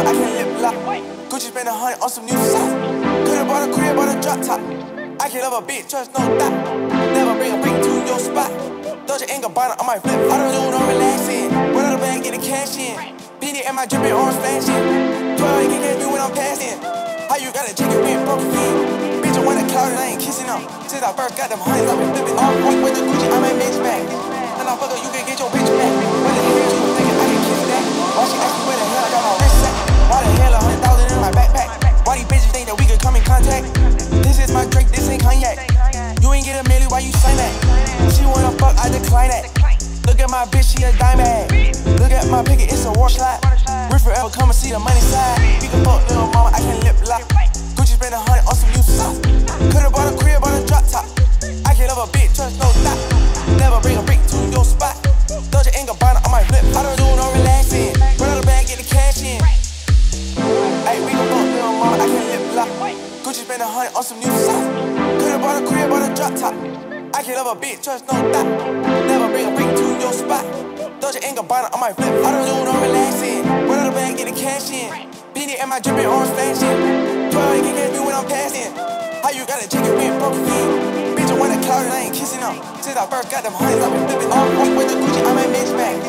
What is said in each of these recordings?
I can lip lock. Gucci spend a hundred on some new socks. Could've bought a crib on a drop top. I can love a bitch, trust no doubt. Never bring a freak to your spot. Dolce and Gabbana on my flip. I don't do no relaxing. Run out the bag, get the cash in. Beanie and my dripping orange flashing. 12 can catch me when I'm passing. How you gotta check it when broken in? Bitch, I want a cloud and I ain't kissing them. Since I first got them hundreds, I've been flipping off with the Gucci, I might mix back. She a diamond. Look at my picket, it's a wash lot. Rich forever, come and see the money side. We can fuck little mama, I can lip lock. Gucci spend a hundred on some new socks. Could've bought a crib on a drop top. I can love a bitch, trust no doubt. Never bring a brick to your spot. Dolce and Gabbana on my flip. I don't do no relaxing. Run out the bag, get the cash in. Hey, we gon' fuck little mama, I can lip lock. Gucci spend a hundred on some new socks. Could've bought a crib on a drop top. I can love a bitch, trust no doubt. Never bring a brick to your ain't Gabbana on my flip. I don't do no relaxing. Run out the bag, get the cash in. Beanie and my dripping orange flashing. 12 can catch me when I'm passing. How you gotta check it when broken in? Bitch, I want a cloud and I ain't kissing them. Since I first got them hundreds, I've been flipping off with the Gucci, I might mix back.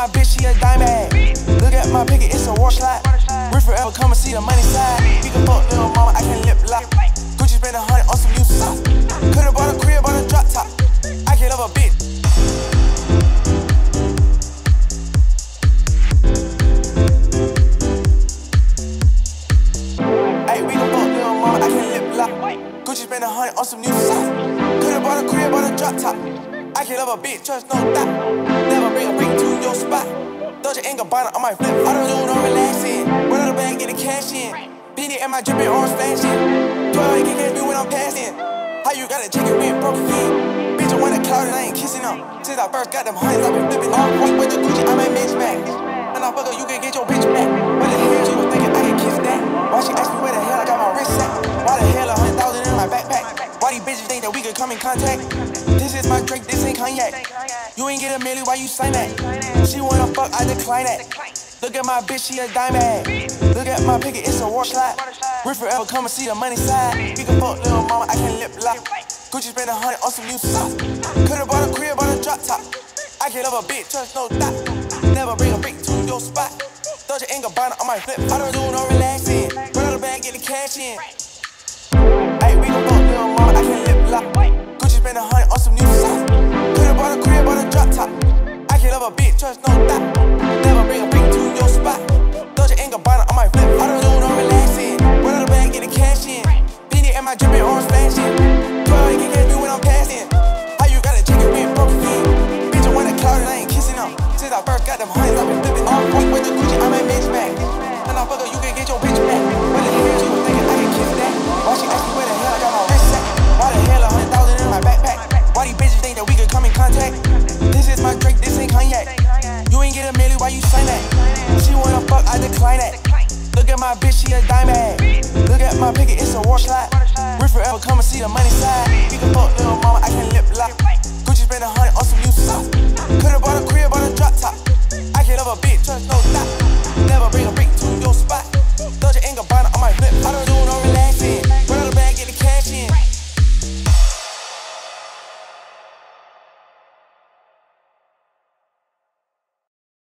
My bitch, she a diamond. Look at my picket, it's a wash lot. Rich forever, come and see the money side. We can fuck little mama, I can lip lock. Gucci spend a hundred on some new socks. Could've bought a crib on a drop top. I can love a bitch. Gucci spend a hundred on some new socks. Could've bought a crib on a drop top. I can love a bitch, trust no doubt. Bring a brick to your spot. Dolce and Gabbana on my flip. I don't know, do no relaxing. Run out the bag, get the cash in. Beanie and my dripping orange flashing. 12 can catch me when I'm passing. How you gotta check it when broken in? Bitch, I want a cloud and I ain't kissing them. Since I first got them hundreds, I've been flipping off point with the Gucci, I might back. And I fuck up, you can get your bitch back. Contact? This is my drink, this ain't cognac. You ain't get a milli, why you sign that? She wanna fuck, I decline that. Look at my bitch, she a diamond. Look at my picket, it's a wash lot. Rich forever, come and see the money side. We can fuck little mama, I can lip lock. Gucci spend a hundred on some new socks. Could've bought a crib bought a drop top. I can't love a bitch, trust no doubt. Never bring a brick to your spot. Dolce and Gabbana on my flip. I don't do no relaxing. Run out the bag, get the cash in. Decline that. Look at my bitch, she a diamond. Look at my picket, it's a wash lot. Rich forever, come and see the money side. We can fuck little